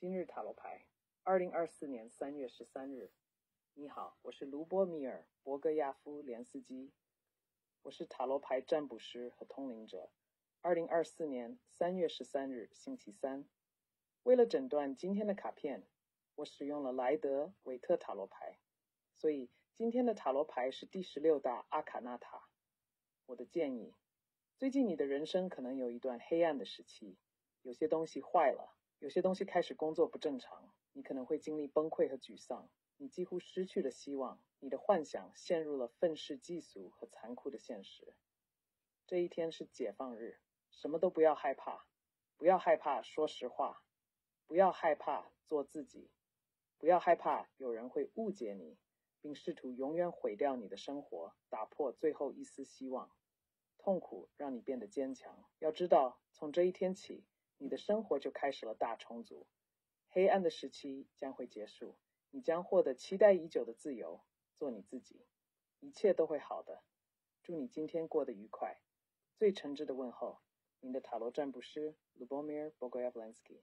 今日塔罗牌，二零二四年三月十三日。你好，我是卢波米尔·博格亚夫·连斯基，我是塔罗牌占卜师和通灵者。二零二四年三月十三日，星期三。为了诊断今天的卡片，我使用了莱德韦特塔罗牌，所以今天的塔罗牌是第十六大阿卡纳塔。我的建议：最近你的人生可能有一段黑暗的时期，有些东西坏了。有些东西开始工作不正常，你可能会经历崩溃和沮丧，你几乎失去了希望，你的幻想陷入了愤世嫉俗和残酷的现实。这一天是解放日，什么都不要害怕，不要害怕说实话，不要害怕做自己，不要害怕有人会误解你，并试图永远毁掉你的生活，打破最后一丝希望。痛苦让你变得坚强，要知道，从这一天起。你的生活就开始了大重组，黑暗的时期将会结束，你将获得期待已久的自由，做你自己，一切都会好的。祝你今天过得愉快。最诚挚的问候，您的塔罗占卜师 Lubomir Bogoyavlensky。